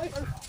I, I,